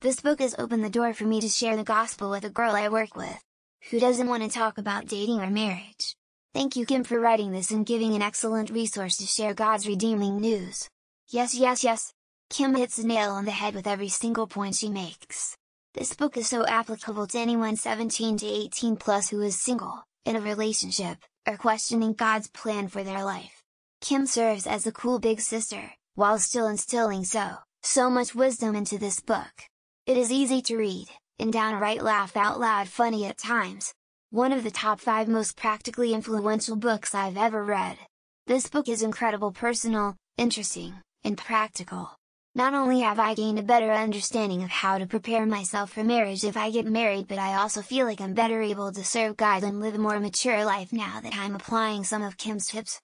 This book has opened the door for me to share the gospel with a girl I work with. Who doesn't want to talk about dating or marriage? Thank you Kim for writing this and giving an excellent resource to share God's redeeming news. Yes yes yes! Kim hits the nail on the head with every single point she makes. This book is so applicable to anyone 17 to 18 plus who is single, in a relationship, or questioning God's plan for their life. Kim serves as a cool big sister, while still instilling so, so much wisdom into this book. It is easy to read, and downright laugh out loud funny at times. One of the top 5 most practically influential books I've ever read. This book is incredible personal, interesting, and practical. Not only have I gained a better understanding of how to prepare myself for marriage if I get married but I also feel like I'm better able to serve God and live a more mature life now that I'm applying some of Kim's tips.